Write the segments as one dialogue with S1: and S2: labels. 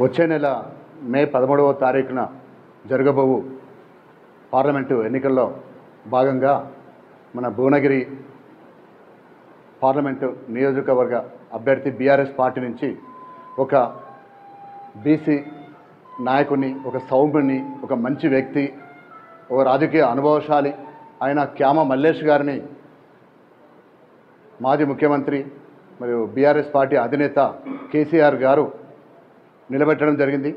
S1: వచ్చే నెల మే పదమూడవ తారీఖున జరగబోవు పార్లమెంటు ఎన్నికల్లో భాగంగా మన భువనగిరి పార్లమెంటు నియోజకవర్గ అభ్యర్థి బీఆర్ఎస్ పార్టీ నుంచి ఒక బీసీ నాయకుని ఒక సౌమ్యుని ఒక మంచి వ్యక్తి ఒక రాజకీయ అనుభవశాలి ఆయన క్యామ మల్లేష్ గారిని మాజీ ముఖ్యమంత్రి మరియు బీఆర్ఎస్ పార్టీ అధినేత కేసీఆర్ గారు నిలబెట్టడం జరిగింది.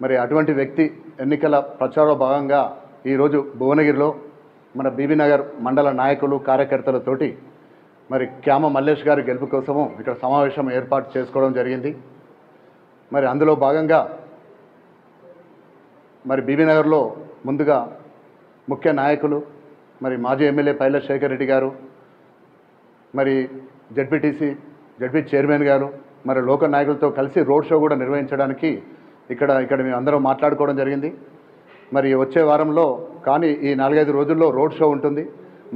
S1: మరి అటువంటి వ్యక్తి ఎన్నికల ప్రచారంలో భాగంగా ఈరోజు భువనగిరిలో మన బీబీనగర్ మండల నాయకులు కార్యకర్తలతోటి మరి క్యామ మల్లేష్ గారి గెలుపు కోసము ఇక్కడ సమావేశం ఏర్పాటు చేసుకోవడం జరిగింది. మరి అందులో భాగంగా మరి బీబీ నగర్లో ముందుగా ముఖ్య నాయకులు మరి మాజీ ఎమ్మెల్యే పైల శేఖర్ రెడ్డి గారు మరి జడ్పీటీసీ జడ్పీ చైర్మన్ గారు మరి లోక నాయకులతో కలిసి రోడ్ షో కూడా నిర్వహించడానికి ఇక్కడ ఇక్కడ మేము అందరం మాట్లాడుకోవడం జరిగింది. మరి వచ్చే వారంలో కానీ ఈ నాలుగైదు రోజుల్లో రోడ్ షో ఉంటుంది.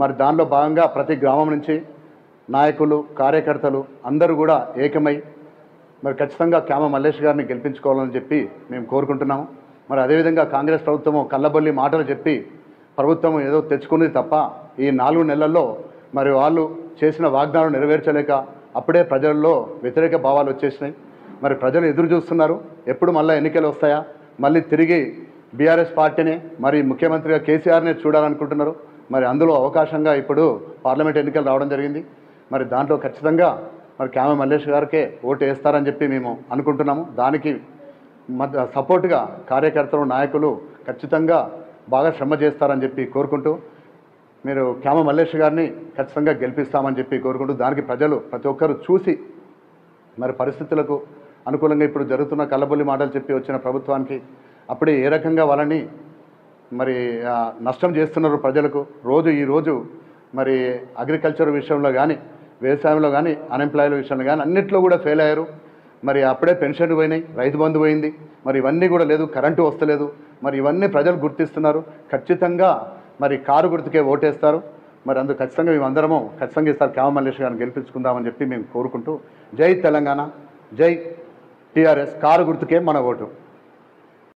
S1: మరి దానిలో భాగంగా ప్రతి గ్రామం నుంచి నాయకులు కార్యకర్తలు అందరూ కూడా ఏకమై మరి ఖచ్చితంగా క్యామ మల్లేష్ గారిని గెలిపించుకోవాలని చెప్పి మేము కోరుకుంటున్నాము. మరి అదేవిధంగా కాంగ్రెస్ ప్రభుత్వము కళ్ళబొల్లి మాటలు చెప్పి ప్రభుత్వం ఏదో తెచ్చుకున్నది తప్ప ఈ నాలుగు నెలల్లో మరి వాళ్ళు చేసిన వాగ్దానం నెరవేర్చలేక అప్పుడే ప్రజల్లో వ్యతిరేక భావాలు వచ్చేసినాయి. మరి ప్రజలు ఎదురు చూస్తున్నారు. ఎప్పుడు మళ్ళీ ఎన్నికలు వస్తాయా? మళ్ళీ తిరిగి బీఆర్ఎస్ పార్టీని మరి ముఖ్యమంత్రిగా కేసీఆర్నే చూడాలనుకుంటున్నారు. మరి అందులో అవకాశంగా ఇప్పుడు పార్లమెంట్ ఎన్నికలు రావడం జరిగింది. మరి దాంట్లో ఖచ్చితంగా మరి క్యామ మల్లేష్ గారికే ఓటు వేస్తారని చెప్పి మేము అనుకుంటున్నాము. దానికి మధ్య సపోర్ట్గా కార్యకర్తలు నాయకులు ఖచ్చితంగా బాగా శ్రమ చేస్తారని చెప్పి కోరుకుంటూ మీరు క్యామ మల్లేష్ గారిని ఖచ్చితంగా గెలిపిస్తామని చెప్పి కోరుకుంటూ దానికి ప్రజలు ప్రతి ఒక్కరు చూసి మరి పరిస్థితులకు అనుకూలంగా ఇప్పుడు జరుగుతున్న కళ్ళబొల్లి మాటలు చెప్పి వచ్చిన ప్రభుత్వానికి అప్పుడే ఏ రకంగా వాళ్ళని మరి నష్టం చేస్తున్నారు ప్రజలకు రోజు ఈ రోజు మరి అగ్రికల్చర్ విషయంలో కానీ వ్యవసాయంలో కానీ అన్ఎంప్లాయ్ల విషయంలో కానీ అన్నింటిలో కూడా ఫెయిల్ అయ్యారు. మరి అప్పుడే పెన్షన్ పోయినాయి రైతు బంధు పోయింది. మరి ఇవన్నీ కూడా లేదు కరెంటు వస్తలేదు. మరి ఇవన్నీ ప్రజలు గుర్తిస్తున్నారు. ఖచ్చితంగా మరి కారు గుర్తుకే ఓటేస్తారు. మరి అందుకు ఖచ్చితంగా మేమందరము ఖచ్చితంగా ఇస్తారు క్యామ మల్లేష్ గారిని గెలిపించుకుందామని చెప్పి మేము కోరుకుంటూ జై తెలంగాణ జై టీఆర్ఎస్ కారు గుర్తుకే మన ఓటు.